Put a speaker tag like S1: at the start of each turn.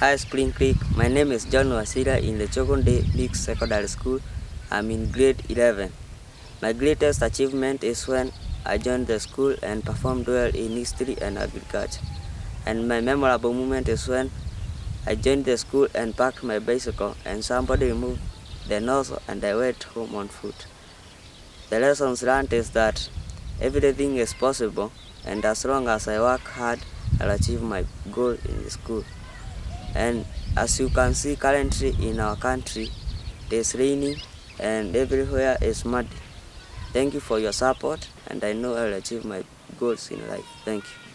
S1: Hi, Spring Creek. My name is John Wachira in the Chokonde League Secondary School. I'm in grade 11. My greatest achievement is when I joined the school and performed well in history and agriculture. And my memorable moment is when I joined the school and parked my bicycle and somebody removed the nozzle and I went home on foot. The lessons learned is that everything is possible and as long as I work hard, I'll achieve my goal in the school. And as you can see currently in our country, it is raining and everywhere is muddy. Thank you for your support and I know I'll achieve my goals in life. Thank you.